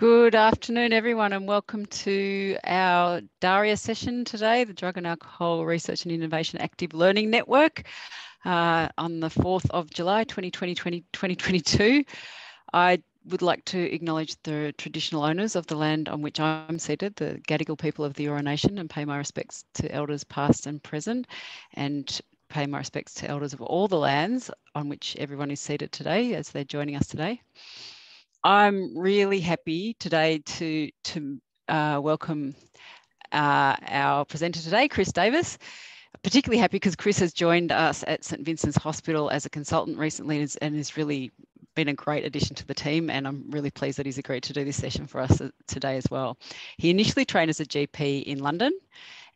Good afternoon, everyone, and welcome to our DARIA session today, the Drug and Alcohol Research and Innovation Active Learning Network, uh, on the 4th of July 2020, 2022. I would like to acknowledge the traditional owners of the land on which I'm seated, the Gadigal people of the Eora Nation, and pay my respects to elders past and present, and pay my respects to elders of all the lands on which everyone is seated today as they're joining us today. I'm really happy today to, to uh, welcome uh, our presenter today, Chris Davis. Particularly happy because Chris has joined us at St Vincent's Hospital as a consultant recently and, is, and has really been a great addition to the team and I'm really pleased that he's agreed to do this session for us uh, today as well. He initially trained as a GP in London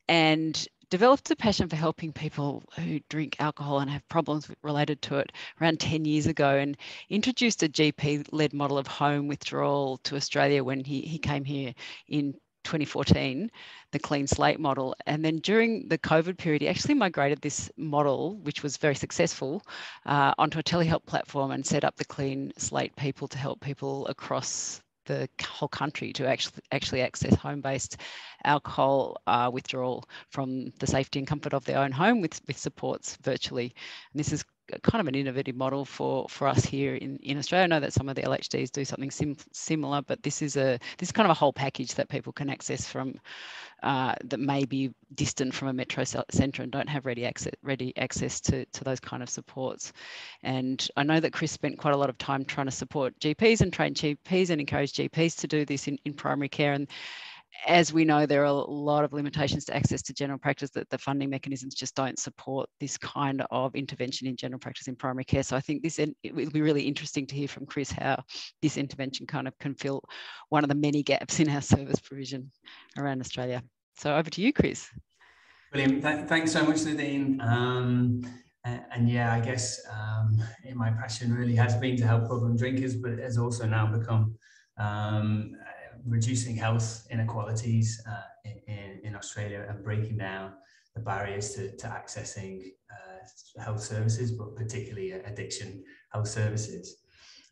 and developed a passion for helping people who drink alcohol and have problems related to it around 10 years ago and introduced a GP led model of home withdrawal to Australia when he, he came here in 2014, the clean slate model. And then during the COVID period, he actually migrated this model, which was very successful, uh, onto a telehealth platform and set up the clean slate people to help people across the whole country to actually actually access home-based alcohol uh, withdrawal from the safety and comfort of their own home with, with supports virtually. And this is kind of an innovative model for for us here in in Australia. I know that some of the LHDs do something sim similar, but this is a this is kind of a whole package that people can access from uh, that may be distant from a metro centre and don't have ready access ready access to to those kind of supports. And I know that Chris spent quite a lot of time trying to support GPs and train GPs and encourage GPs to do this in in primary care and as we know, there are a lot of limitations to access to general practice that the funding mechanisms just don't support this kind of intervention in general practice in primary care. So I think this it will be really interesting to hear from Chris how this intervention kind of can fill one of the many gaps in our service provision around Australia. So over to you, Chris. Brilliant. Th thanks so much, Nadine. Um, and, yeah, I guess um, my passion really has been to help problem drinkers, but it has also now become um, reducing health inequalities uh, in, in Australia and breaking down the barriers to, to accessing uh, health services, but particularly addiction health services.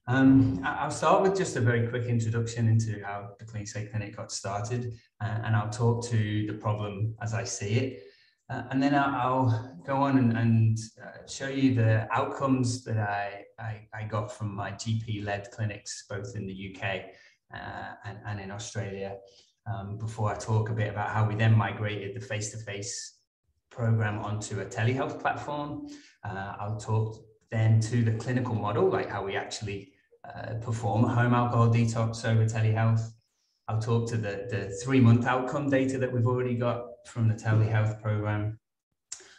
Um, I'll start with just a very quick introduction into how the Clean Slate Clinic got started, uh, and I'll talk to the problem as I see it. Uh, and then I'll, I'll, go on and, and uh, show you the outcomes that I, I, I got from my GP-led clinics, both in the UK uh, and, and in Australia. Um, before I talk a bit about how we then migrated the face-to-face program onto a telehealth platform. Uh, I'll talk then to the clinical model, like how we actually uh, perform a home alcohol detox over telehealth. I'll talk to the, the three-month outcome data that we've already got from the telehealth program.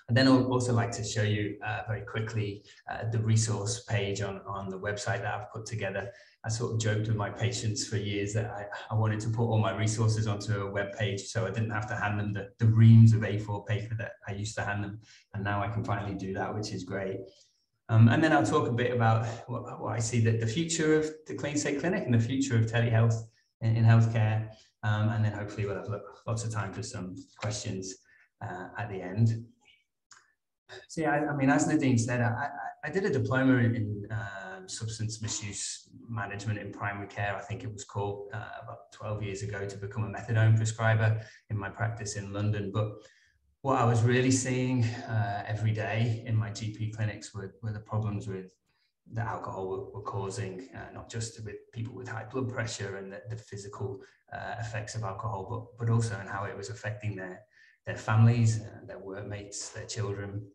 And then I'd also like to show you uh, very quickly uh, the resource page on, on the website that I've put together I sort of joked with my patients for years that I, I wanted to put all my resources onto a web page so I didn't have to hand them the, the reams of A4 paper that I used to hand them. And now I can finally do that, which is great. Um, and then I'll talk a bit about what, what I see that the future of the Clean Slate Clinic and the future of telehealth in, in healthcare. Um, and then hopefully we'll have lots of time for some questions uh, at the end. Yeah, I, I, mean, as Nadine said, I, I did a diploma in, in um, substance misuse management in primary care, I think it was called uh, about 12 years ago to become a methadone prescriber in my practice in London. But what I was really seeing uh, every day in my GP clinics were, were the problems with the alcohol were, were causing, uh, not just with people with high blood pressure and the, the physical uh, effects of alcohol, but, but also in how it was affecting their, their families, uh, their workmates, their children,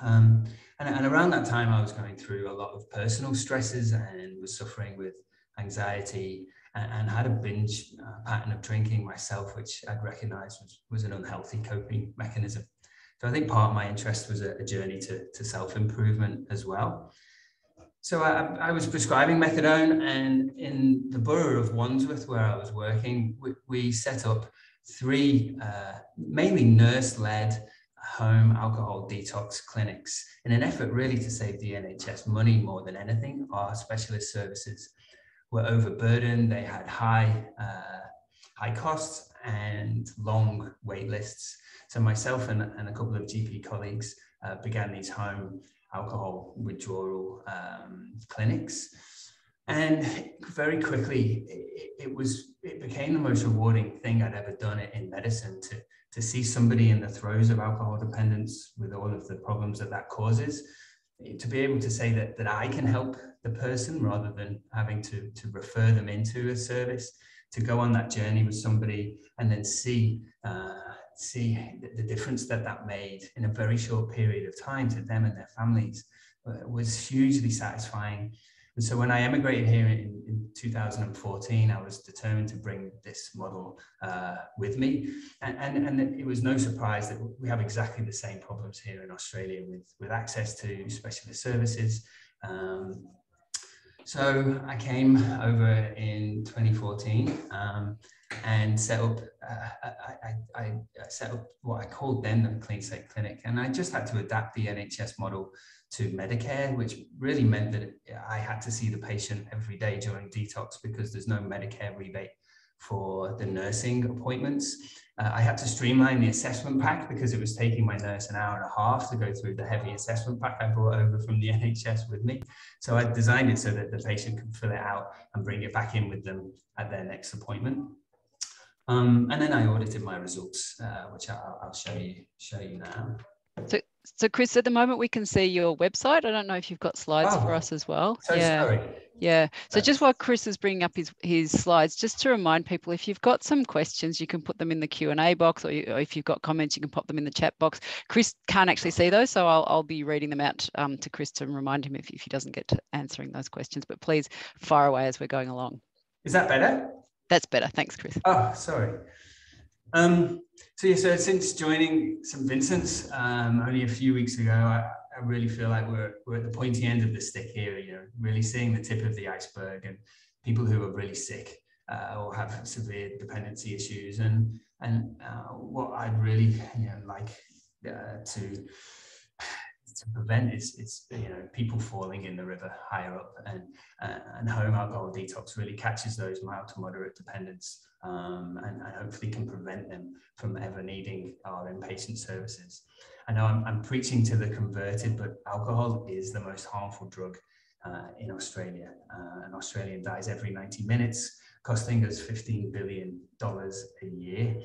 um, and, and around that time, I was going through a lot of personal stresses and was suffering with anxiety and, and had a binge uh, pattern of drinking myself, which I'd recognized was, was an unhealthy coping mechanism. So I think part of my interest was a, a journey to, to self improvement as well. So I, I, was prescribing methadone, and in the borough of Wandsworth, where I was working, we, we set up three uh, mainly nurse led home alcohol detox clinics in an effort really to save the NHS money more than anything. Our specialist services were overburdened. They had high, uh, high costs and long wait lists. So myself and, and a couple of GP colleagues uh, began these home alcohol withdrawal um, clinics. And very quickly, it, it was it became the most rewarding thing I'd ever done in medicine to to see somebody in the throes of alcohol dependence with all of the problems that that causes to be able to say that that I can help the person rather than having to to refer them into a service to go on that journey with somebody and then see uh, see the, difference that that made in a very short period of time to them and their families uh, was hugely satisfying and so when I emigrated here in, in 2014, I was determined to bring this model uh, with me. And, and, and it was no surprise that we have exactly the same problems here in Australia with, with access to specialist services. Um, so I came over in 2014 um, and set up, uh, I, I, I, set up what I called then the Clean Slate Clinic. And I just had to adapt the NHS model to Medicare, which really meant that I had to see the patient every day during detox because there's no Medicare rebate for the nursing appointments. Uh, I had to streamline the assessment pack because it was taking my nurse an hour and a half to go through the heavy assessment pack I brought over from the NHS with me. So I designed it so that the patient could fill it out and bring it back in with them at their next appointment. Um, and then I audited my results, uh, which I'll, I'll, show you show you now. So so Chris, at the moment we can see your website. I don't know if you've got slides oh, for us as well. So yeah. Sorry. Yeah. So just while Chris is bringing up his, his slides, just to remind people, if you've got some questions, you can put them in the Q&A box or, you, or if you've got comments, you can pop them in the chat box. Chris can't actually see those, so I'll, I'll be reading them out um, to Chris to remind him if, if he doesn't get to answering those questions. But please fire away as we're going along. Is that better? That's better. Thanks, Chris. Oh, sorry. Um, so yeah, so since joining St Vincent's um, only a few weeks ago, I, I, really feel like we're, we're at the pointy end of the stick here, you know, really seeing the tip of the iceberg and people who are really sick uh, or have severe dependency issues. And, and uh, what I'd really you know, like uh, to to prevent is it's you know people falling in the river higher up and uh, and home alcohol detox really catches those mild to moderate dependents um, and, and, hopefully can prevent them from ever needing our inpatient services. I know I'm, I'm preaching to the converted, but alcohol is the most harmful drug uh, in Australia. Uh, an Australian dies every 90 minutes, costing us $15 billion a year.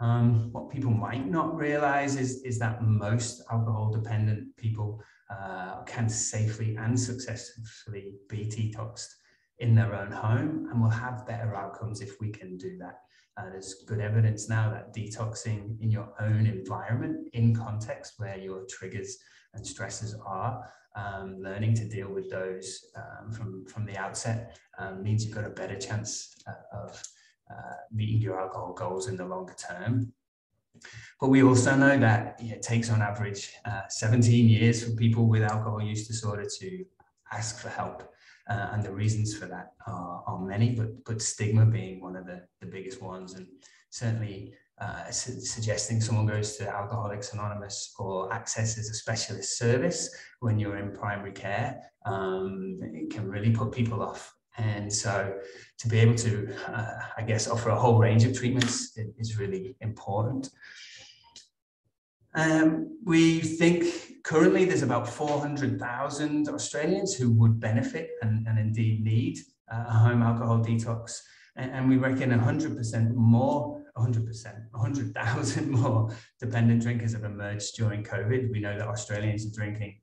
Um, what people might not realize is, is that most alcohol dependent people uh, can safely and successfully be detoxed in their own home and will have better outcomes if we can do that. Uh, there's good evidence now that detoxing in your own environment, in context where your triggers and stresses are, um, learning to deal with those um, from, from the outset um, means you've got a better chance uh, of uh, meeting your alcohol goals in the longer term. But we also know that it takes on average uh, 17 years for people with alcohol use disorder to ask for help. Uh, and the reasons for that are, are, many, but, but stigma being one of the, the biggest ones. And certainly uh, su- suggesting someone goes to Alcoholics Anonymous or accesses a specialist service when you're in primary care, um, it can really put people off. And so to be able to, uh, I guess, offer a whole range of treatments is really important. Um, we think currently there's about 400,000 Australians who would benefit and, and indeed need uh, a home alcohol detox. And, and we reckon 100% more, 100%, 100,000 more dependent drinkers have emerged during COVID. We know that Australians are drinking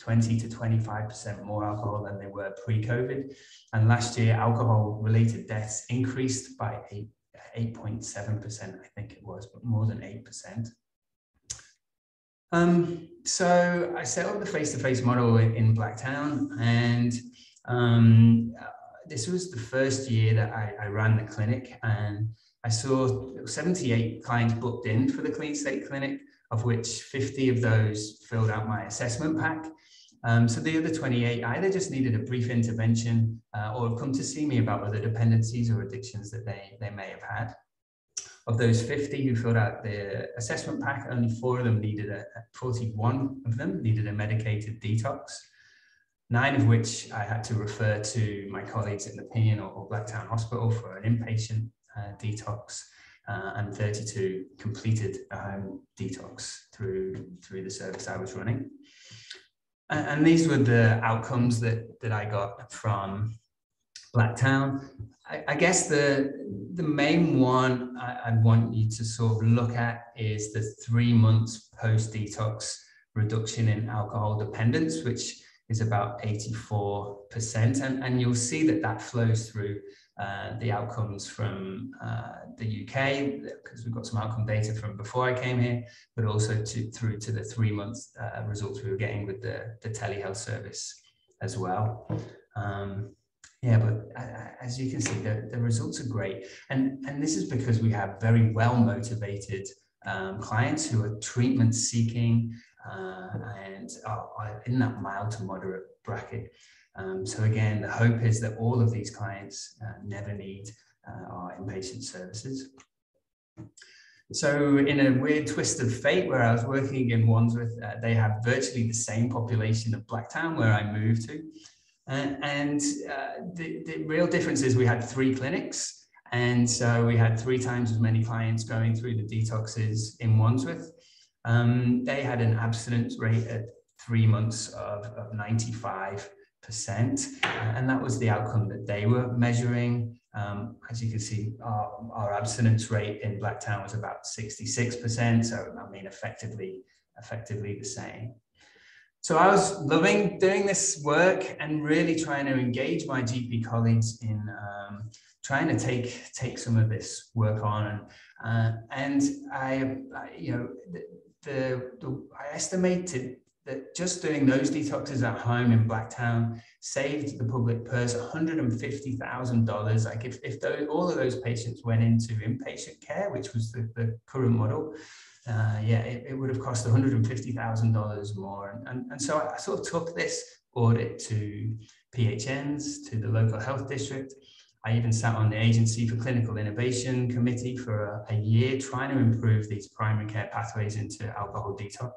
20 to 25% more alcohol than they were pre-COVID. And last year, alcohol-related deaths increased by 8.7%, I think it was, but more than 8%. Um, so I set up the face-to-face model in Blacktown, and um, this was the first year that I, I, ran the clinic, and I saw 78 clients booked in for the Clean Slate Clinic, of which 50 of those filled out my assessment pack. Um, so the other 28 either just needed a brief intervention uh, or have come to see me about other dependencies or addictions that they, they may have had. Of those 50 who filled out the assessment pack, only four of them needed a, 41 of them needed a medicated detox, nine of which I had to refer to my colleagues at Nepean or, or Blacktown Hospital for an inpatient uh, detox. Uh, and 32 completed a home detox through through the service I was running. And, and these were the outcomes that that I got from Blacktown. I, I, guess the the main one I, I, want you to sort of look at is the three months post detox reduction in alcohol dependence, which is about 84%. And, and you'll see that that flows through uh, the outcomes from uh, the UK, because we've got some outcome data from before I came here, but also to, through to the three months uh, results we were getting with the, the telehealth service as well. Um, yeah, but as you can see, the, the results are great. And, and this is because we have very well motivated um, clients who are treatment seeking uh, and are in that mild to moderate bracket. Um, so again, the hope is that all of these clients uh, never need uh, our inpatient services. So in a weird twist of fate, where I was working in Wandsworth, uh, they have virtually the same population of Blacktown where I moved to. Uh, and uh, the, the real difference is we had three clinics. And so we had three times as many clients going through the detoxes in Wandsworth. Um, they had an abstinence rate at three months of, of 95%. Uh, and that was the outcome that they were measuring. Um, as you can see, our, our abstinence rate in Blacktown was about 66%. So, I mean, effectively, effectively the same. So I was loving doing this work and really trying to engage my GP colleagues in um, trying to take take some of this work on. And uh, and I, I, you know, the, the, the I estimated that just doing those detoxes at home in Blacktown saved the public purse $150,000. Like if, if those, all of those patients went into inpatient care, which was the, the current model, uh, yeah, it, it, would have cost $150,000 more. And, and, and so I sort of took this audit to PHNs, to the local health district. I even sat on the Agency for Clinical Innovation Committee for a, a year trying to improve these primary care pathways into alcohol detox.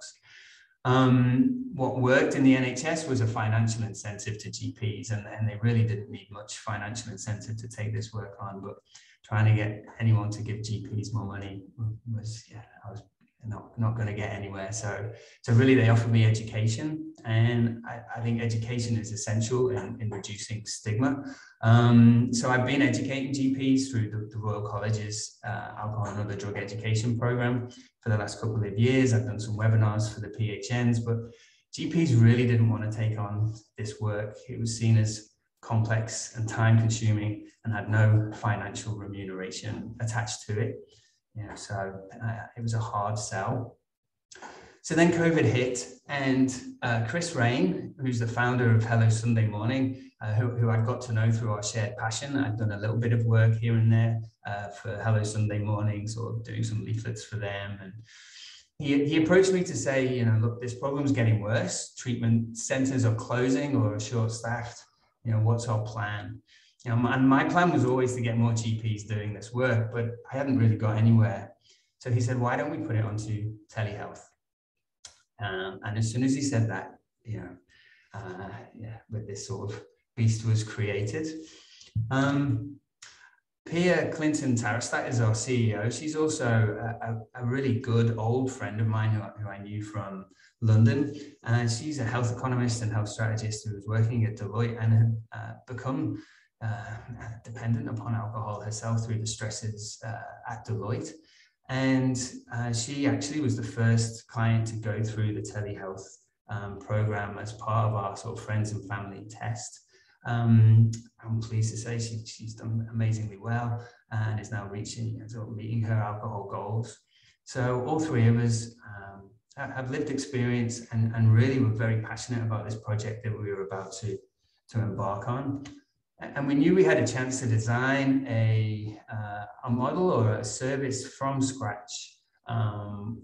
Um, what worked in the NHS was a financial incentive to GPs, and, and they really didn't need much financial incentive to take this work on. But trying to get anyone to give GPs more money was, yeah, I was not, not going to get anywhere. So, so really they offered me education and I, I think education is essential in, in reducing stigma. Um, so I've been educating GPs through the, the Royal College's uh, alcohol and other drug education program for the last couple of years. I've done some webinars for the PHNs, but GPs really didn't want to take on this work. It was seen as complex and time consuming and had no financial remuneration attached to it. Yeah, so uh, it was a hard sell. So then COVID hit, and uh, Chris Raine, who's the founder of Hello Sunday Morning, uh, who, who I got to know through our shared passion. I'd done a little bit of work here and there uh, for Hello Sunday Mornings or doing some leaflets for them. And he, he approached me to say, you know, look, this problem's getting worse. Treatment centers are closing or are short staffed. You know, what's our plan? You know, and my plan was always to get more GPs doing this work, but I hadn't really got anywhere. So he said, why don't we put it onto telehealth? Um, and as soon as he said that, you know, uh, yeah, with this sort of beast was created. Um, Pia Clinton Tarestad is our CEO. She's also a, a, really good old friend of mine who, who I knew from London. And she's a health economist and health strategist who was working at Deloitte and had uh, become uh, dependent upon alcohol herself through the stresses uh, at Deloitte. And uh, she actually was the first client to go through the telehealth um, program as part of our sort of friends and family test. Um, I'm pleased to say she, she's done amazingly well and is now reaching sort of meeting her alcohol goals. So all three of us um, have lived experience and, and really were very passionate about this project that we were about to, to embark on. And we knew we had a chance to design a, uh, a model or a service from scratch um,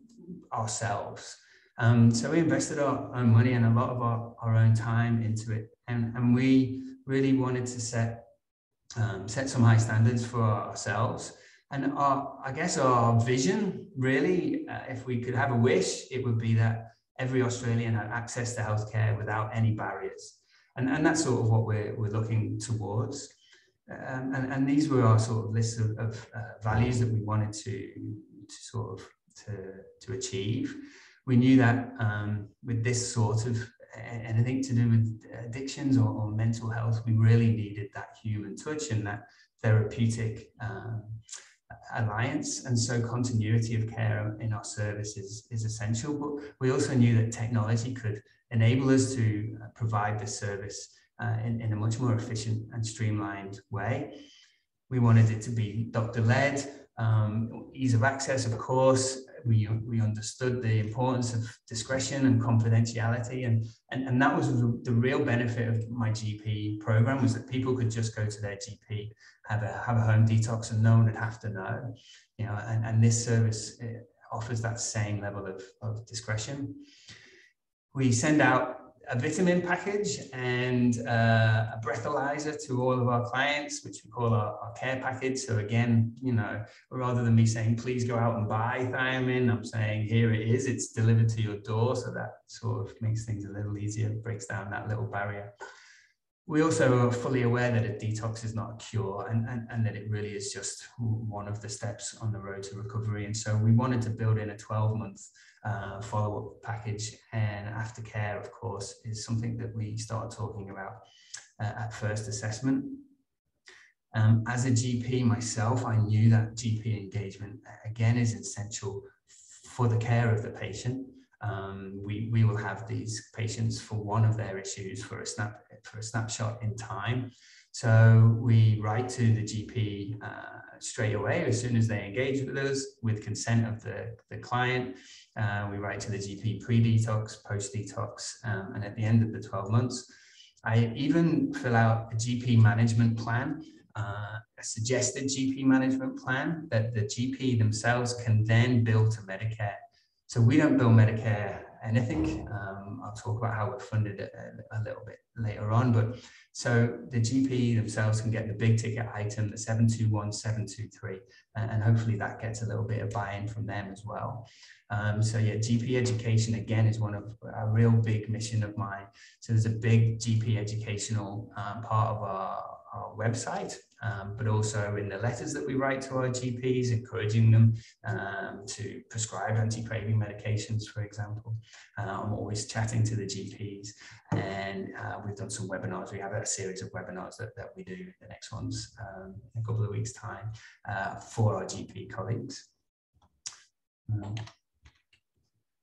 ourselves. Um, so we invested our own money and a lot of our, our own time into it. And, and we really wanted to set, um, set some high standards for ourselves. And our, I guess our vision really, uh, if we could have a wish, it would be that every Australian had access to healthcare without any barriers. And, and that's sort of what we're, we're looking towards. Um, and, and these were our sort of list of, of uh, values that we wanted to, to sort of to, to achieve. We knew that um, with this sort of anything to do with addictions or, or, mental health, we really needed that human touch and that therapeutic um, alliance. And so continuity of care in our service is, is essential. But we also knew that technology could enable us to uh, provide this service uh, in, in a much more efficient and streamlined way. We wanted it to be doctor led, um, ease of access, of course, we, we understood the importance of discretion and confidentiality and, and, and that was the real benefit of my GP program was that people could just go to their GP, have a, have a home detox and no one would have to know, you know, and, and this service offers that same level of, of discretion. We send out a vitamin package and uh, a breathalyzer to all of our clients, which we call our, our, care package. So again, you know, rather than me saying, please go out and buy thiamine, I'm saying, here it is, it's delivered to your door. So that sort of makes things a little easier, breaks down that little barrier. We also are fully aware that a detox is not a cure and, and, and that it really is just one of the steps on the road to recovery. And so we wanted to build in a 12 month uh, follow-up package and aftercare, of course, is something that we start talking about uh, at first assessment. Um, as a GP myself, I knew that GP engagement again is essential for the care of the patient. Um, we, we will have these patients for one of their issues for a snap for a snapshot in time. So we write to the GP uh, straight away as soon as they engage with us with consent of the, the client. Uh, we write to the GP pre-detox, post-detox, um, and at the end of the 12 months, I even fill out a GP management plan, uh, a suggested GP management plan that the GP themselves can then bill to Medicare. So we don't bill Medicare anything. Um, I'll talk about how we're funded a, a, little bit later on. But so the GP themselves can get the big ticket item, the 721723, and, and hopefully that gets a little bit of buy-in from them as well. Um, so yeah, GP education again is one of a real big mission of mine. So there's a big GP educational um, part of our, our website, um, but also in the letters that we write to our GPs, encouraging them um, to prescribe anti-craving medications, for example. Uh, I'm always chatting to the GPs and uh, we've done some webinars. We have a series of webinars that, that we do, in the next ones um, in a couple of weeks time uh, for our GP colleagues. Um,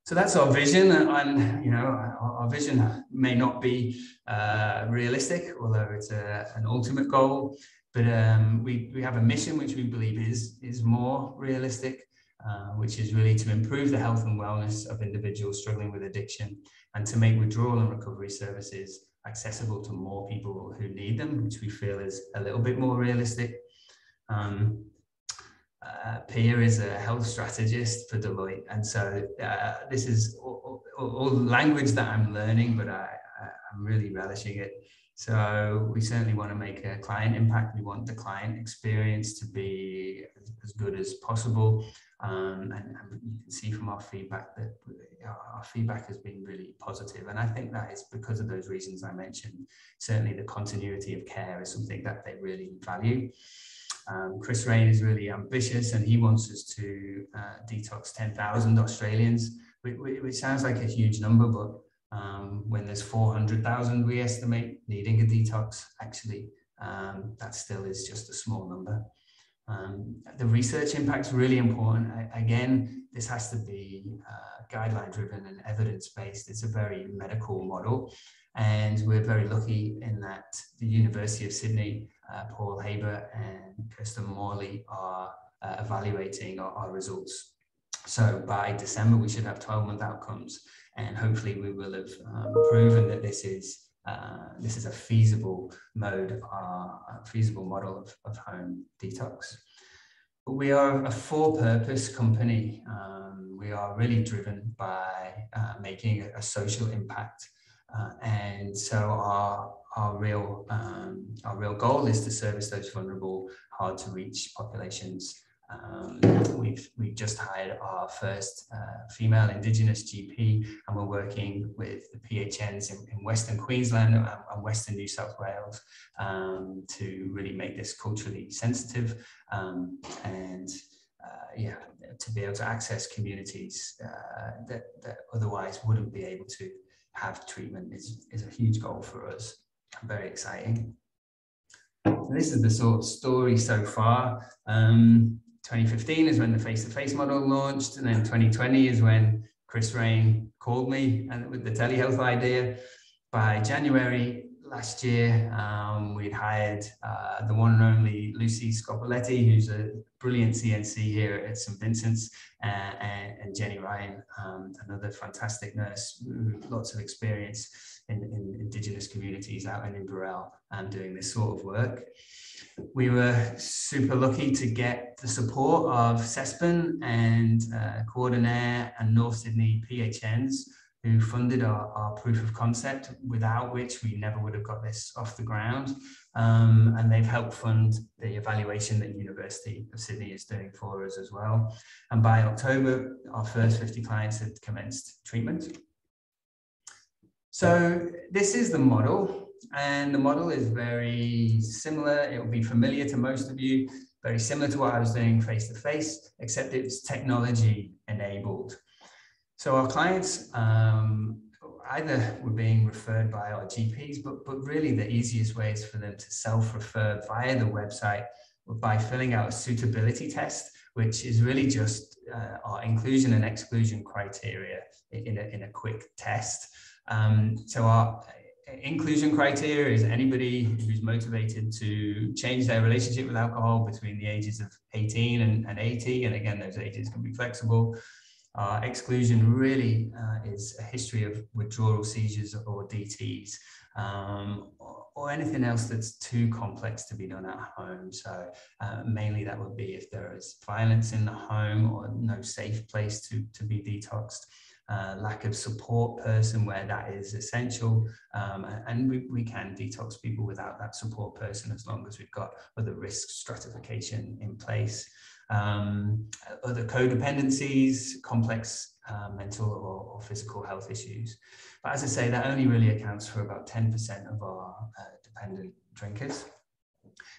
so that's our vision, and you know, our, our vision may not be uh, realistic, although it's a, an ultimate goal. But um, we, we have a mission which we believe is, is more realistic, uh, which is really to improve the health and wellness of individuals struggling with addiction and to make withdrawal and recovery services accessible to more people who need them, which we feel is a little bit more realistic. Um, uh, Pia is a health strategist for Deloitte, and so uh, this is all, all, all, language that I'm learning, but I, I'm really relishing it. So we certainly want to make a client impact. We want the client experience to be as good as possible. Um, and, and, you can see from our feedback that our feedback has been really positive. And I think that is because of those reasons I mentioned. Certainly the continuity of care is something that they really value. Um, Chris Raine is really ambitious and he wants us to uh, detox 10,000 Australians, which, which sounds like a huge number, but um, when there's 400,000 we estimate needing a detox, actually, um, that still is just a small number. Um, the research impact is really important. I, again, this has to be uh, guideline driven and evidence based. It's a very medical model. And we're very lucky in that the University of Sydney, uh, Paul Haber and Kirsten Morley are uh, evaluating our, our results. So by December, we should have 12 month outcomes and hopefully we will have um, proven that this is uh, this is a feasible mode, uh, a feasible model of, of home detox. But we are a for-purpose company. Um, we are really driven by uh, making a, a, social impact, uh, and so our our real um, our real goal is to service those vulnerable, hard to reach populations um, we've we've just hired our first uh, female Indigenous GP, and we're working with the PHNs in, in Western Queensland and, and, Western New South Wales um, to really make this culturally sensitive um, and uh, yeah, to be able to access communities uh, that, that otherwise wouldn't be able to have treatment is, is a huge goal for us. Very exciting. this is the sort of story so far. Um, 2015 is when the face-to-face model launched, and then 2020 is when Chris Raine called me and with the telehealth idea. By January last year, um, we'd hired uh, the one and only Lucy Scopoletti, who's a brilliant CNC here at St. Vincent's, uh, and, Jenny Ryan, um, another fantastic nurse, lots of experience in, in Indigenous communities out in Inverell um, doing this sort of work. We were super lucky to get the support of CESPHN and uh, Coordinare and North Sydney PHNs who funded our, our proof of concept, without which we never would have got this off the ground. Um, and they've helped fund the evaluation that University of Sydney is doing for us as well. And by October, our first 50 clients had commenced treatment. So this is the model, and the model is very similar. It will be familiar to most of you, very similar to what I was doing face-to-face, -face, except it's technology enabled. So our clients um, either were being referred by our GPs, but, but really the easiest way is for them to self-refer via the website by filling out a suitability test, which is really just uh, our inclusion and exclusion criteria in a, in a quick test. Um, so our inclusion criteria is anybody who's motivated to change their relationship with alcohol between the ages of 18 and, and 80. And again, those ages can be flexible. Uh, exclusion really uh, is a history of withdrawal seizures or DTs um, or, or, anything else that's too complex to be done at home. So uh, mainly that would be if there is violence in the home or no safe place to, to be detoxed. Uh, lack of support person where that is essential. Um, and we, we can detox people without that support person as long as we've got other risk stratification in place um, other codependencies, complex uh, mental or, or, physical health issues. But as I say, that only really accounts for about 10% of our uh, dependent drinkers.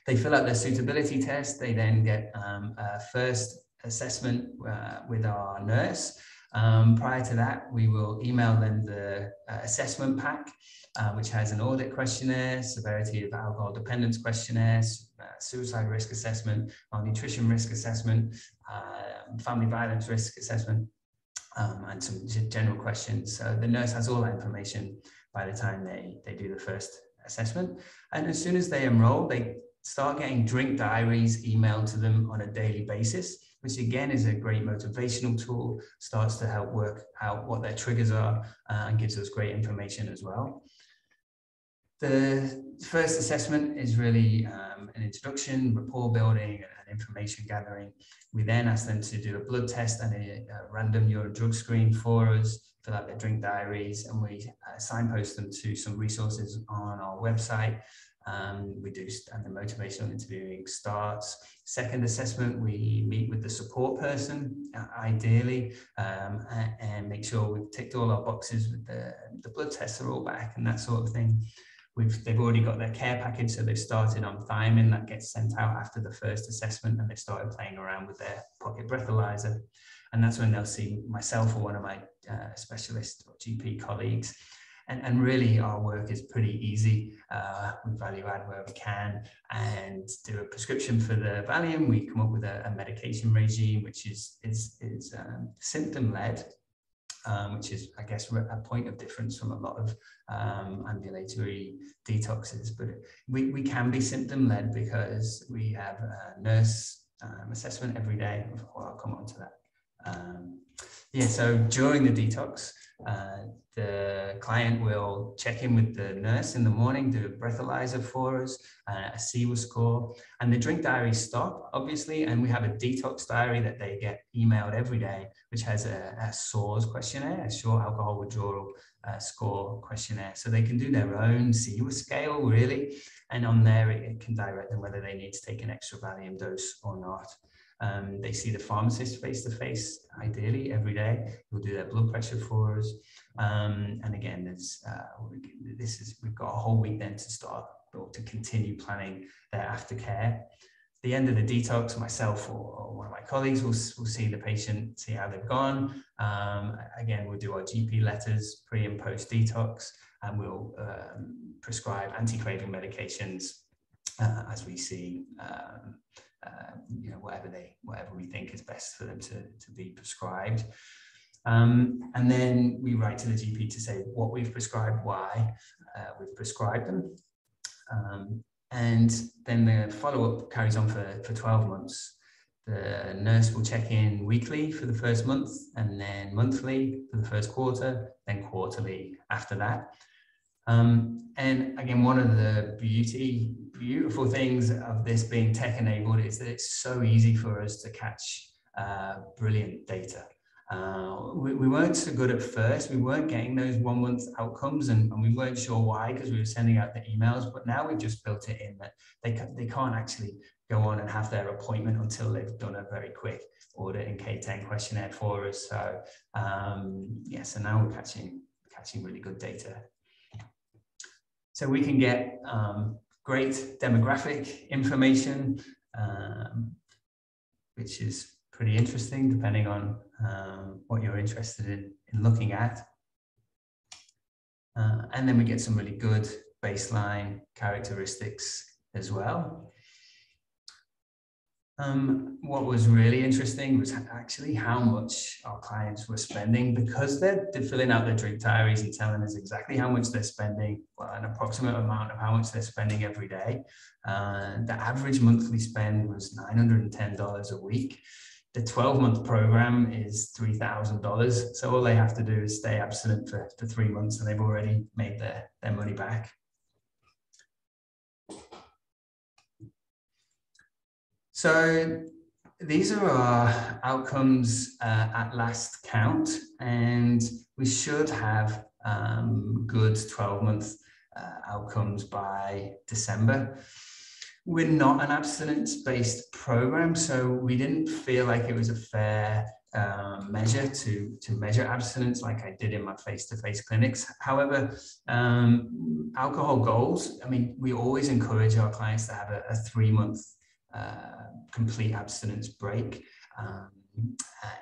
They fill out their suitability test. They then get um, a first assessment uh, with our nurse. Um, prior to that, we will email them the uh, assessment pack, uh, which has an audit questionnaire, severity of alcohol dependence questionnaires, uh, suicide risk assessment, our nutrition risk assessment, uh, family violence risk assessment, um, and some general questions. So the nurse has all that information by the time they, they do the first assessment. And as soon as they enroll, they start getting drink diaries emailed to them on a daily basis, which again is a great motivational tool, starts to help work out what their triggers are uh, and gives us great information as well. The first assessment is really um, an introduction, rapport building, and information gathering. We then ask them to do a blood test and a, a random urine drug screen for us, fill out their drink diaries, and we uh, signpost them to some resources on our website. Um, we do, and the motivational interviewing starts. Second assessment, we meet with the support person, uh, ideally, um, and, and, make sure we've ticked all our boxes with the, the blood tests are all back and that sort of thing. We've, they've already got their care package, so they've started on thiamine that gets sent out after the first assessment, and they started playing around with their pocket breathalyzer. And that's when they'll see myself or one of my uh, specialist or GP colleagues. And, and really, our work is pretty easy. Uh, we value add where we can and do a prescription for the Valium. We come up with a, a medication regime, which is, is, is um, symptom led um, which is, I guess, a point of difference from a lot of um, ambulatory detoxes. But we, we can be symptom led because we have a nurse um, assessment every day. I'll come on to that. Um, yeah, so during the detox, uh, the client will check in with the nurse in the morning, do a breathalyzer for us, uh, a CIWA score, and the drink diaries stop, obviously, and we have a detox diary that they get emailed every day, which has a, a SAWS questionnaire, a short alcohol withdrawal uh, score questionnaire. So they can do their own CIWA scale, really, and on there it, it can direct them whether they need to take an extra Valium dose or not. Um, they see the pharmacist face to face, ideally every day. We'll do their blood pressure for us. Um, and again, there's, uh, this is we've got a whole week then to start or to continue planning their aftercare. The end of the detox, myself or, or one of my colleagues will, will see the patient, see how they've gone. Um, again, we'll do our GP letters pre and post detox, and we'll um, prescribe anti-craving medications uh, as we see, um, uh, you know, whatever they, whatever we think is best for them to, to be prescribed. Um, and then we write to the GP to say what we've prescribed, why uh, we've prescribed them. Um, and then the follow-up carries on for, for 12 months. The nurse will check in weekly for the first month and then monthly for the first quarter, then quarterly after that. Um, and again, one of the beauty, beautiful things of this being tech enabled is that it's so easy for us to catch uh, brilliant data. Uh, we, we, weren't so good at first. We weren't getting those one month outcomes and, and we weren't sure why because we were sending out the emails. But now we've just built it in that they, they can't actually go on and have their appointment until they've done a very quick audit and K10 questionnaire for us. So um, yeah, so now we're catching, catching really good data. So we can get um, great demographic information, um, which is pretty interesting depending on um, what you're interested in, in looking at. Uh, and then we get some really good baseline characteristics as well. Um, what was really interesting was actually how much our clients were spending because they're, they're, filling out their drink diaries and telling us exactly how much they're spending, well, an approximate amount of how much they're spending every day. Uh, the average monthly spend was $910 a week the 12 month program is $3,000. So all they have to do is stay abstinent for, for three months and they've already made their, their money back. So these are our outcomes uh, at last count, and we should have um, good 12 month uh, outcomes by December we're not an abstinence based program, so we didn't feel like it was a fair um, measure to, to measure abstinence like I did in my face to face clinics. However, um, alcohol goals, I mean, we always encourage our clients to have a, a three month uh, complete abstinence break. Um,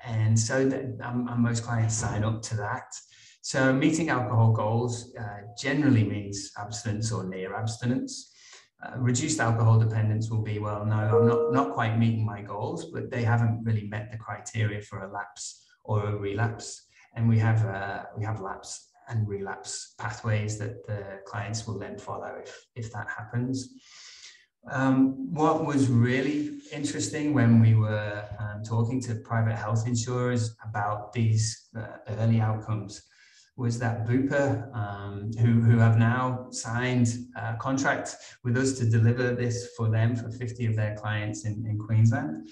and so that um, most clients sign up to that. So meeting alcohol goals uh, generally means abstinence or near abstinence. Uh, reduced alcohol dependence will be, well, no, I'm not, not quite meeting my goals, but they haven't really met the criteria for a lapse or a relapse. And we have, uh, we have lapse and relapse pathways that the clients will then follow if, if that happens. Um, what was really interesting when we were um, talking to private health insurers about these uh, early outcomes was that Bupa, um, who, who have now signed a contract with us to deliver this for them for 50 of their clients in, in Queensland.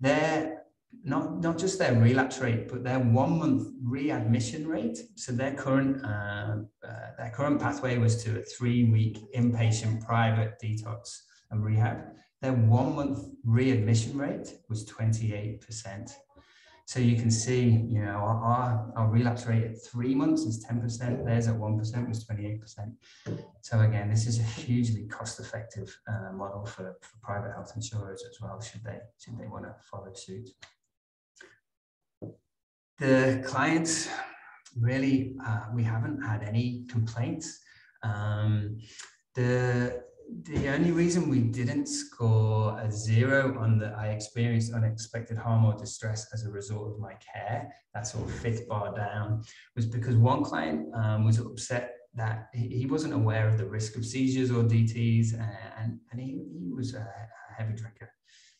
Their not, not just their relapse rate, but their one month readmission rate. So their current uh, uh, their current pathway was to a three week inpatient private detox and rehab. Their one month readmission rate was 28%. So you can see, you know, our, our relapse rate at three months is 10%, theirs at 1% was 28%. So again, this is a hugely cost-effective uh, model for, for private health insurers as well, should they, should they want to follow suit. The clients, really, uh, we haven't had any complaints. Um, the the only reason we didn't score a zero on the I experienced unexpected harm or distress as a result of my care, that sort of fifth bar down, was because one client um, was upset that he, wasn't aware of the risk of seizures or DTs, and, and he, he was a heavy drinker.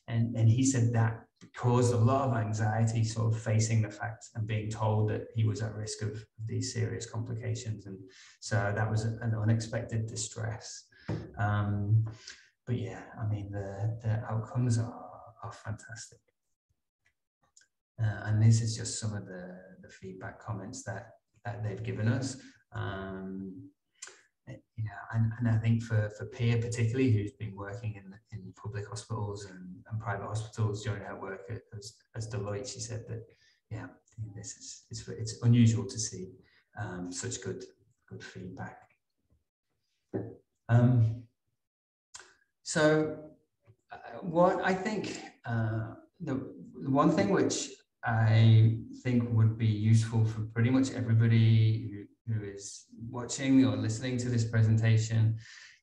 And, and he said that caused a lot of anxiety, sort of facing the fact and being told that he was at risk of these serious complications. And so that was an unexpected distress. Um, but yeah, I mean, the, the outcomes are, are fantastic. Uh, and this is just some of the, the feedback comments that, that they've given us. Um, yeah, and, and I think for, for Pia particularly, who's been working in, in public hospitals and, and private hospitals during her work as, as Deloitte, she said that, yeah, this is it's, it's unusual to see um, such good good feedback. Um, so uh, what I think uh, the, one thing which I think would be useful for pretty much everybody who, who is watching or listening to this presentation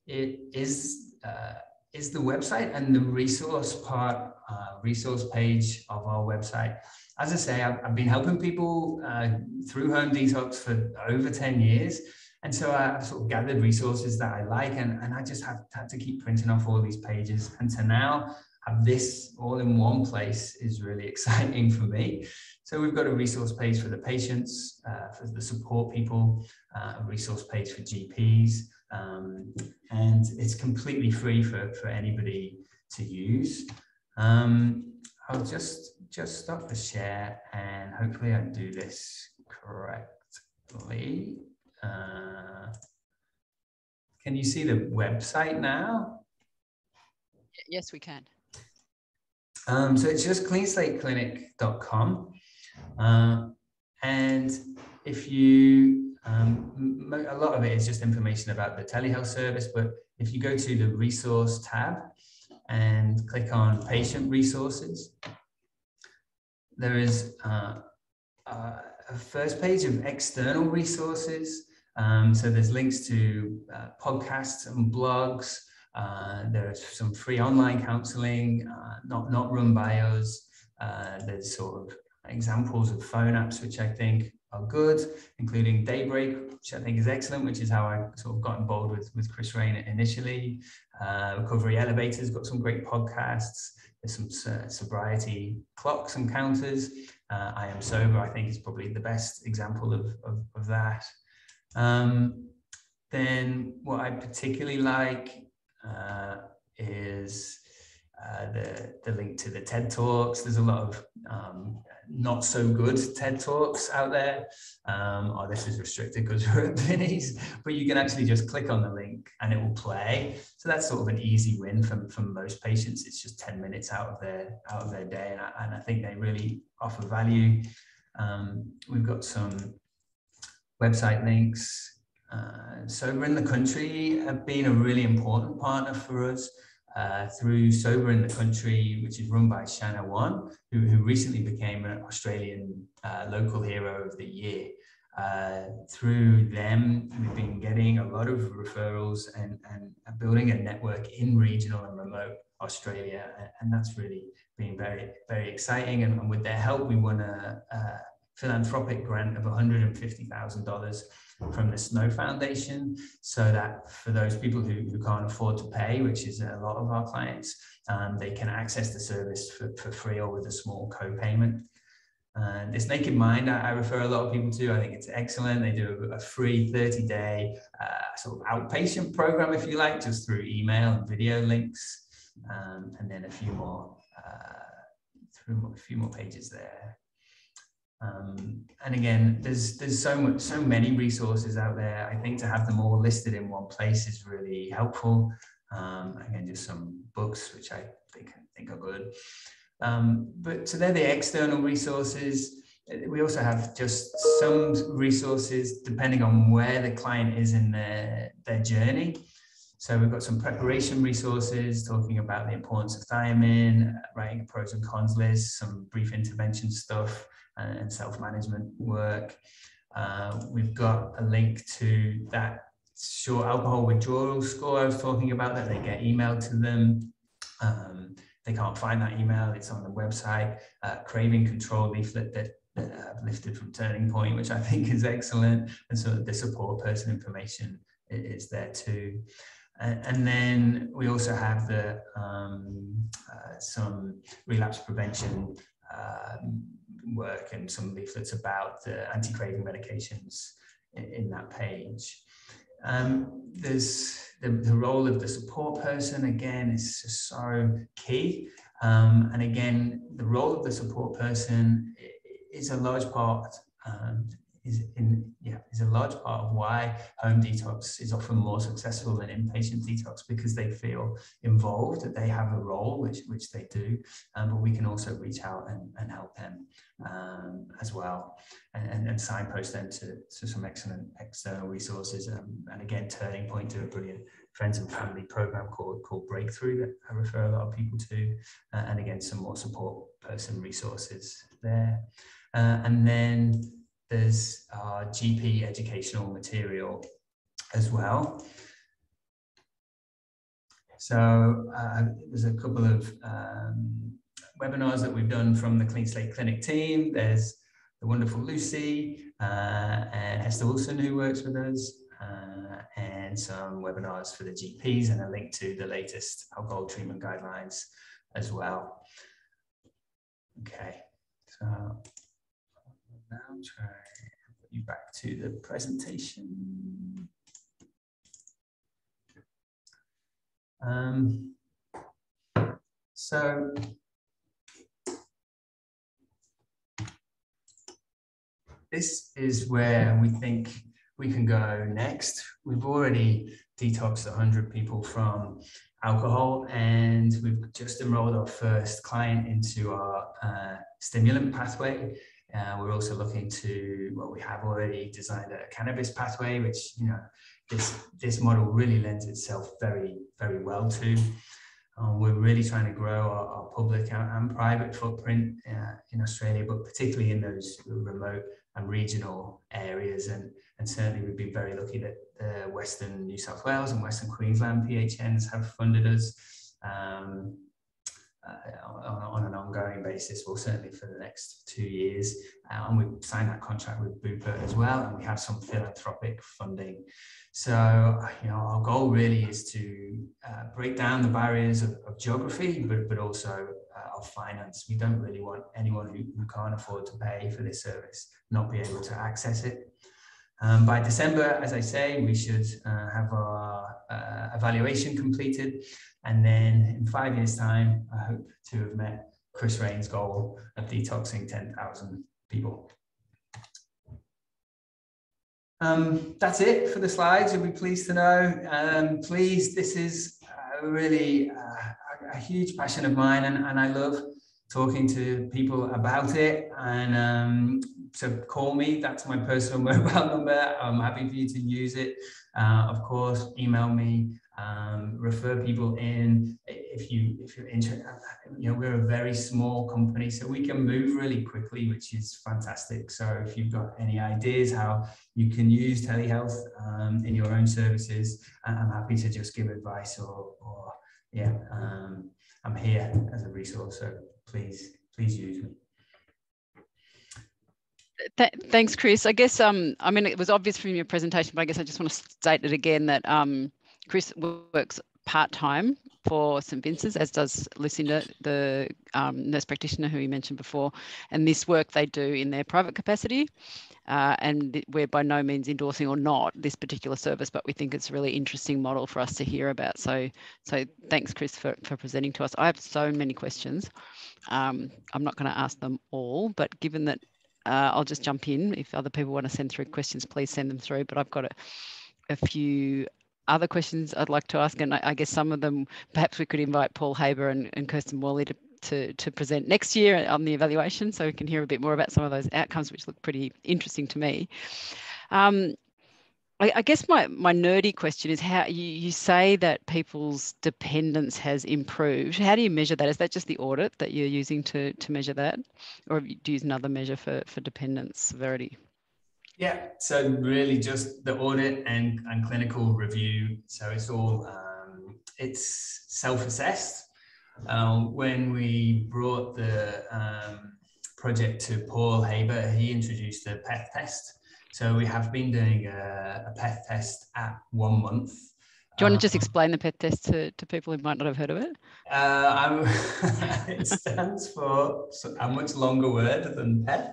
it is uh, is the website and the resource part, uh, resource page of our website. As I say, I've, I've been helping people uh, through Home Detox for over 10 years. And so I've sort of gathered resources that I like, and, and I just have had to keep printing off all these pages. And to now have this all in one place is really exciting for me. So we've got a resource page for the patients, uh, for the support people, uh, a resource page for GPs, um, and it's completely free for, for anybody to use. Um, I'll just, just stop the share and hopefully I do this correctly. Uh, can you see the website now? Yes, we can. Um, so it's just cleanslateclinic.com. Uh, and if you um, a lot of it is just information about the telehealth service, but if you go to the resource tab and click on patient resources, there is uh, uh, a first page of external resources. Um, so there's links to uh, podcasts and blogs. Uh, there's some free online counseling, uh, not, not run by us. Uh, there's sort of examples of phone apps, which I think are good, including Daybreak, which I think is excellent, which is how I sort of got involved with, with Chris Raine initially. Uh, Recovery Elevators got some great podcasts. There's some uh, sobriety clocks and counters. I Am Sober, I think, is probably the best example of, of, of that. Um, then what I particularly like uh, is uh, the, the link to the TED Talks. There's a lot of um, not so good TED Talks out there. Um, oh, this is restricted because we're at Vinnie's, but you can actually just click on the link and it will play. So that's sort of an easy win for, for most patients. It's just 10 minutes out of their out of their day, and I, and I think they really offer value. Um, we've got some website links. Uh, Sober in the Country have been a really important partner for us uh, through Sober in the Country, which is run by Shanna Whan, who, who recently became an Australian uh, local hero of the year. Uh, through them, we've been getting a lot of referrals and, and building a network in regional and remote Australia. And that's really been very, very exciting. And, and with their help, we a, a philanthropic grant of $150,000 from the Snow Foundation so that for those people who, who can't afford to pay, which is a lot of our clients, um, they can access the service for, for free or with a small co-payment. And this Naked Mind, I, I, refer a lot of people to. I think it's excellent. They do a, a free 30 day uh, sort of outpatient program, if you like, just through email and video links, um, and then a few more, uh, through a few more pages there. Um, and again, there's there's so much so many resources out there. I think to have them all listed in one place is really helpful. Um, again, just some books which I think think are good. Um, but so they're the external resources. We also have just some resources depending on where the client is in their their journey. So we've got some preparation resources talking about the importance of thiamine, writing a pros and cons list, some brief intervention stuff, and self-management work. Uh, we've got a link to that short alcohol withdrawal score I was talking about that they get emailed to them. Um, they can't find that email, it's on the website. Uh, craving control leaflet that, I've lifted from Turning Point, which I think is excellent. And so the support person information is there too. And, and then we also have the um, uh, some relapse prevention um, work and some leaflets about the anti-craving medications in, in that page. Um, there's the, the, role of the support person, again, is so key. Um, and again, the role of the support person is a large part um, is in yeah is a large part of why home detox is often more successful than inpatient detox because they feel involved that they have a role which which they do um, but we can also reach out and, and help them um, as well and, and, and, signpost them to, to some excellent external resources um, and again turning point to a brilliant friends and family program called, called Breakthrough that I refer a lot of people to. Uh, and again, some more support person resources there. Uh, and then there's our GP educational material as well. So uh, there's a couple of um, webinars that we've done from the Clean Slate Clinic team. There's the wonderful Lucy uh, and Hester Wilson who works with us, uh, and some webinars for the GPs and a link to the latest alcohol treatment guidelines as well. Okay, so try put you back to the presentation. Um, so this is where we think we can go next. We've already detoxed 100 people from alcohol and we've just enrolled our first client into our uh, stimulant pathway. Uh, we're also looking to, well, we have already designed a cannabis pathway, which, you know, this, this model really lends itself very, very well to. Um, we're really trying to grow our, our public and, and, private footprint uh, in Australia, but particularly in those remote and regional areas. And, and certainly we've been very lucky that the Western New South Wales and Western Queensland PHNs have funded us. Um, uh, on, on, an ongoing basis, well, certainly for the next two years. Uh, and we've signed that contract with Bupa as well, and we have some philanthropic funding. So, you know, our goal really is to uh, break down the barriers of, of geography, but, but also uh, of finance. We don't really want anyone who, who can't afford to pay for this service not be able to access it. Um, by December, as I say, we should uh, have our uh, evaluation completed. And then in five years' time, I hope to have met Chris Raine's goal of detoxing 10,000 people. Um, that's it for the slides. You'll be pleased to know. Um, please, this is uh, really uh, a, a, huge passion of mine, and, and I love talking to people about it. And um, so call me. That's my personal mobile number. I'm happy for you to use it. Uh, of course, email me um, refer people in if you if you're interested you know we're a very small company so we can move really quickly which is fantastic so if you've got any ideas how you can use telehealth um, in your own services i'm happy to just give advice or, or yeah um, i'm here as a resource so please please use me Th thanks, Chris. I guess um, I mean it was obvious from your presentation, but I guess I just want to state it again that um, Chris works part time for St Vincent's, as does Lucinda, the um, nurse practitioner who you mentioned before. And this work they do in their private capacity. Uh, and we're by no means endorsing or not this particular service, but we think it's a really interesting model for us to hear about. So, so thanks, Chris, for, for presenting to us. I have so many questions. Um, I'm not going to ask them all, but given that uh, I'll just jump in. If other people want to send through questions, please send them through. But I've got a, a few other questions I'd like to ask, and I, I, guess some of them perhaps we could invite Paul Haber and, and Kirsten Morley to, to, to present next year on the evaluation, so we can hear a bit more about some of those outcomes, which look pretty interesting to me. Um, I, I, guess my, my nerdy question is how you, you say that people's dependence has improved. How do you measure that? Is that just the audit that you're using to, to measure that? Or do you use another measure for, for dependence severity? Yeah, so really just the audit and, and clinical review. So it's all um, it's self-assessed. Um, when we brought the um, project to Paul Haber, he introduced the PEth test. So we have been doing a, a PEth test at one month. Do you want to just um, explain the PEth test to, to people who might not have heard of it? Uh, it stands for a much longer word than PEth.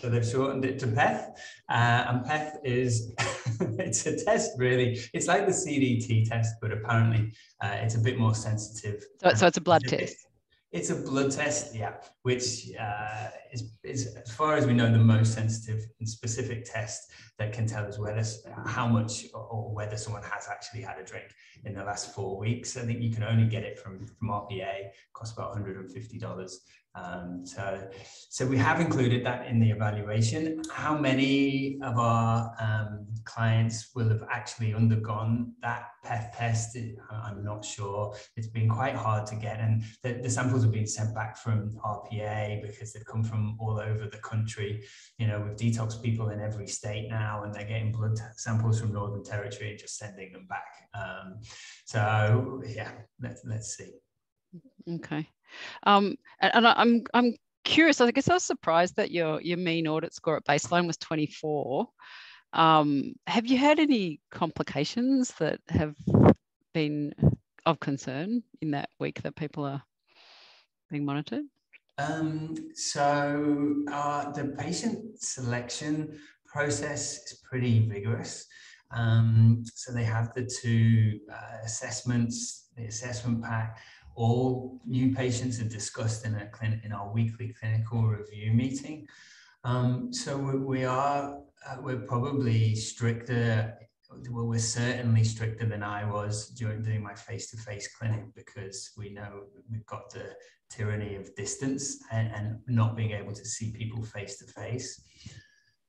So they've shortened it to PEth. Uh, and PEth is, it's a test really. It's like the CDT test, but apparently uh, it's a bit more sensitive. So, so it's a blood test. It's a blood test, yeah, which uh, is, is, as far as we know, the most sensitive and specific test that can tell us whether how much or whether someone has actually had a drink in the last four weeks. I think you can only get it from, from RPA, costs about $150 Um, so, so we have included that in the evaluation. How many of our um, clients will have actually undergone that PEth test? I'm not sure. It's been quite hard to get, and the, the, samples have been sent back from RPA because they've come from all over the country. You know, with detox people in every state now, and they're getting blood samples from Northern Territory and just sending them back. Um, so, yeah, let's let's see. Okay. Um, and, and I'm I'm curious. I guess I was surprised that your your mean audit score at baseline was 24. Um, have you had any complications that have been of concern in that week that people are being monitored? Um, so uh, the patient selection process is pretty vigorous. Um, so they have the two uh, assessments, the assessment pack, all new patients are discussed in, a clinic, in our weekly clinical review meeting. Um, so we, we are, uh, we're probably stricter, well, we're certainly stricter than I was during doing my face-to-face clinic because we know we've got the tyranny of distance and, and not being able to see people face-to-face.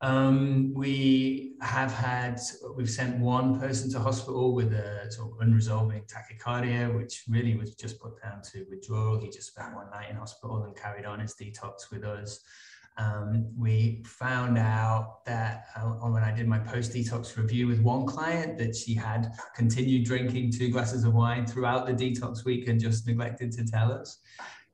Um, we have had, we've sent one person to hospital with a sort of unresolving tachycardia, which really was just put down to withdrawal. He just spent one night in hospital and carried on his detox with us. Um, we found out that uh, when I did my post detox review with one client that she had continued drinking two glasses of wine throughout the detox week and just neglected to tell us.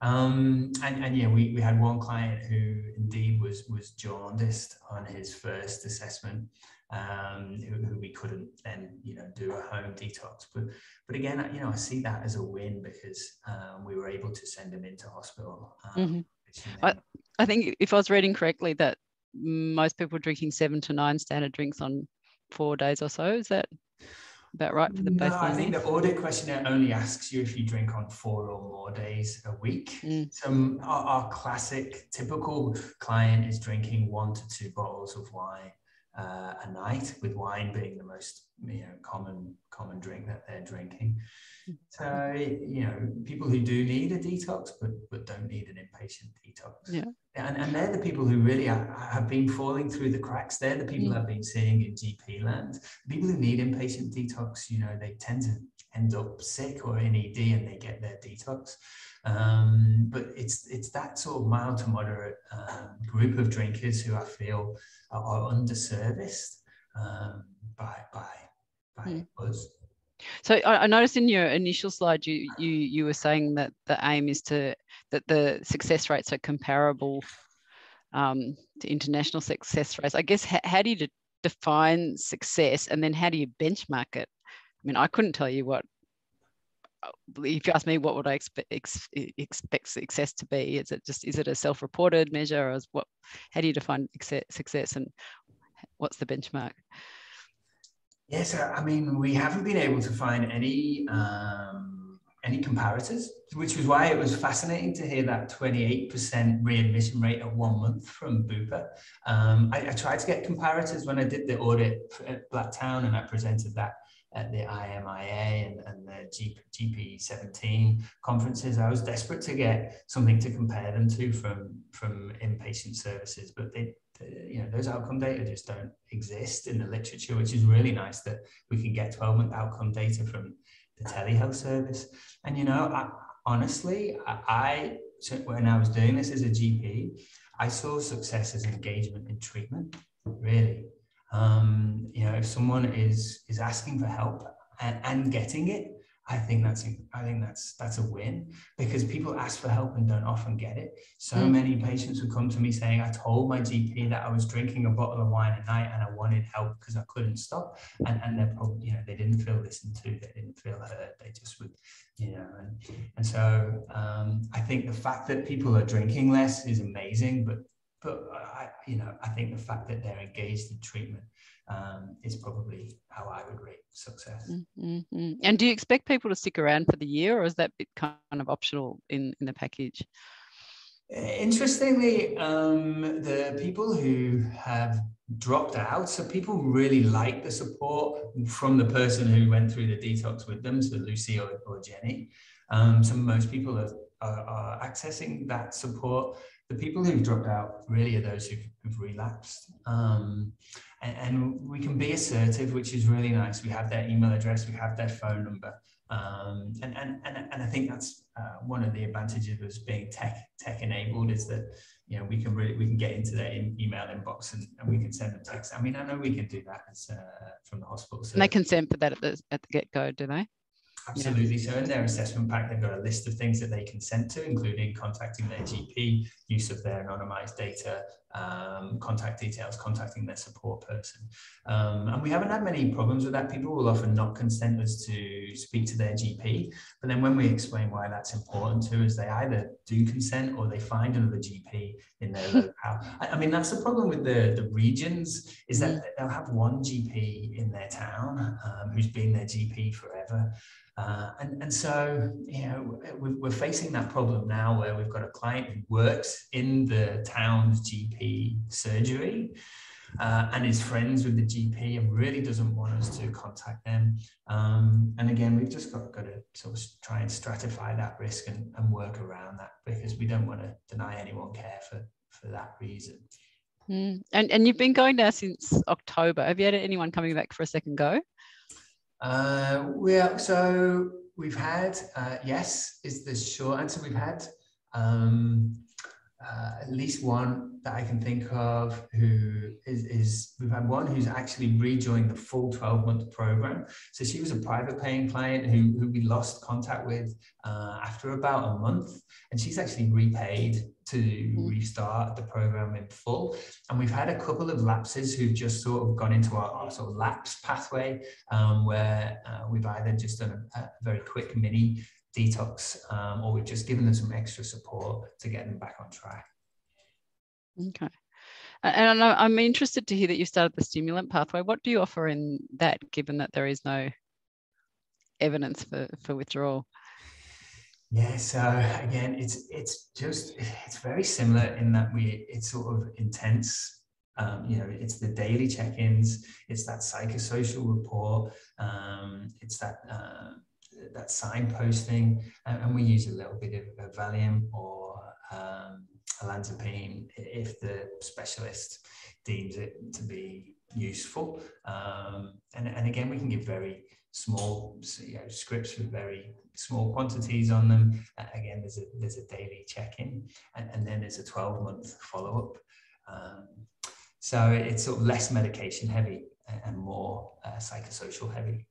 Um, and, and yeah, we, we had one client who indeed was was jaundiced on his first assessment, um, who, who, we couldn't then you know do a home detox. But but again, you know, I see that as a win because um, we were able to send him into hospital. Um, mm-hmm. I, I think if I was reading correctly, that most people drinking seven to nine standard drinks on four days or so. Is that about right for the no, I think the audit questionnaire only asks you if you drink on four or more days a week. Mm. So our, our, classic, typical client is drinking one to two bottles of wine uh, a night, with wine being the most you know common common drink that they're drinking. So you know, people who do need a detox, but but don't need an inpatient detox. Yeah. And, and they're the people who really are, have been falling through the cracks. They're the people mm. I've been seeing in GP land. people who need inpatient detox, you know, they tend to end up sick or in ED and they get their detox. Um, but it's it's that sort of mild to moderate um, group of drinkers who I feel are, are underserviced um, by by by mm. us. So I, I noticed in your initial slide you you you were saying that the aim is to that the success rates are comparable um, to international success rates. I guess how, how do you de define success, and then how do you benchmark it? I mean, I couldn't tell you what. If you ask me, what would I expect ex, expect success to be? Is it just is it a self-reported measure, or is what? How do you define success, and what's the benchmark? Yes, I mean, we haven't been able to find any um, any comparators, which was why it was fascinating to hear that 28% readmission rate at one month from Bupa. Um, I, I, tried to get comparators when I did the audit at Blacktown, and I presented that at the IMIA and, and the GP, GP17 conferences. I was desperate to get something to compare them to from from inpatient services, but they you know those outcome data just don't exist in the literature which is really nice that we can get 12 month outcome data from the telehealth service and you know I, honestly I, I when i was doing this as a gp i saw success as engagement in treatment really um, you know if someone is is asking for help and, and getting it I think that's I think that's that's a win because people ask for help and don't often get it. So mm. many patients would come to me saying, "I told my GP that I was drinking a bottle of wine a night and I wanted help because I couldn't stop," and and they're probably you know they didn't feel listened to, they didn't feel heard, they just would you know and and so um, I think the fact that people are drinking less is amazing, but but I you know I think the fact that they're engaged in treatment um, is probably how I would rate success. Mm-hmm. And do you expect people to stick around for the year, or is that bit kind of optional in, in the package? Interestingly, um, the people who have dropped out, so people really like the support from the person who went through the detox with them, so Lucy or, or Jenny. Um, so most people have are, are, accessing that support. The people who've dropped out really are those who've, who've relapsed. Um, and, and, we can be assertive, which is really nice. We have their email address, we have their phone number. Um, and, and, and, and I think that's uh, one of the advantages of us being tech tech enabled is that you know we can really we can get into their in, email inbox and, and we can send them texts. I mean, I know we can do that as, uh, from the hospital. So and they consent for that at the at the get go, do they? Absolutely. So in their assessment pack, they've got a list of things that they consent to, including contacting their GP, use of their anonymized data, um, contact details, contacting their support person. Um, and we haven't had many problems with that. People will often not consent us to speak to their GP. But then when we explain why that's important to us, they either do consent or they find another GP in their locale. I, I mean, that's the problem with the, the regions is that mm. they'll have one GP in their town um, who's been their GP forever. Uh, and, and so, you know, we're facing that problem now where we've got a client who works in the town's GP surgery uh, and is friends with the GP and really doesn't want us to contact them. Um, and again, we've just got, got to sort of try and stratify that risk and, and work around that because we don't want to deny anyone care for, for that reason. Mm. And, and you've been going there since October. Have you had anyone coming back for a second go? Uh, well, so we've had, uh, yes, is the short answer. We've had um, uh, at least one that I can think of who is, is, we've had one who's actually rejoined the full 12 month program. So she was a private paying client who, who we lost contact with uh, after about a month, and she's actually repaid to mm-hmm. restart the program in full. And we've had a couple of lapses who've just sort of gone into our, our sort of lapse pathway um, where uh, we've either just done a, a very quick mini detox um, or we've just given them some extra support to get them back on track. Okay. And I'm interested to hear that you started the stimulant pathway. What do you offer in that, given that there is no evidence for, for withdrawal? Yeah, so again, it's it's just it's very similar in that we it's sort of intense. Um, you know, it's the daily check-ins, it's that psychosocial report, um, it's that uh, that signposting, and, and, we use a little bit of, of Valium or um, olanzapine if the specialist deems it to be useful. Um, and, and again, we can give very small you know, scripts with very small quantities on them. Uh, again, there's a there's a daily check-in, and, and then there's a 12-month follow-up. Um, so it's sort of less medication heavy and more uh, psychosocial heavy.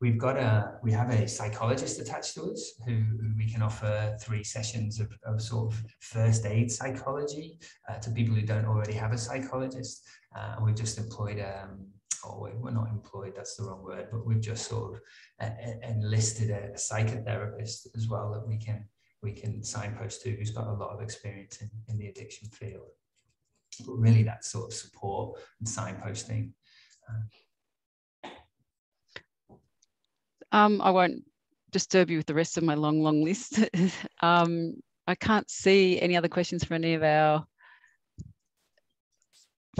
We've got a we have a psychologist attached to us who, who we can offer three sessions of, of sort of first aid psychology uh, to people who don't already have a psychologist. Uh, and we've just employed um, or we're not employed, that's the wrong word, but we've just sort of uh, enlisted a, a, psychotherapist as well that we can we can signpost to who's got a lot of experience in, in the addiction field. But really that sort of support and signposting. Uh, um, I won't disturb you with the rest of my long, long list. um, I can't see any other questions from any of our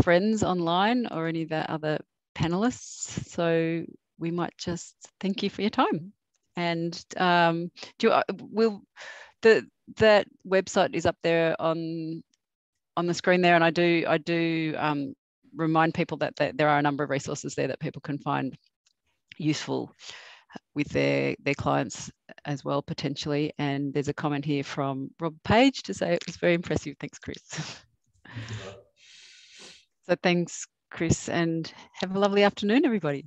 friends online or any of our other panelists. So we might just thank you for your time. And um, do uh, will the that website is up there on on the screen there, and I do I do um, remind people that, that there are a number of resources there that people can find useful with their their clients as well potentially. And there's a comment here from Rob Page to say it was very impressive. Thanks, Chris. so thanks, Chris, and have a lovely afternoon, everybody.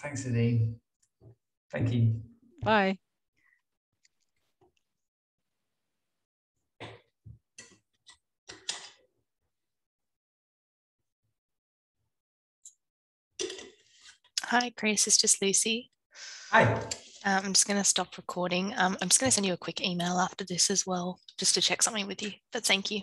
Thanks, Nadine. Thank you. Bye. Hi, Chris. It's just Lucy. Hi. Um, I'm just going to stop recording. Um, I'm just going to send you a quick email after this as well, just to check something with you. But thank you.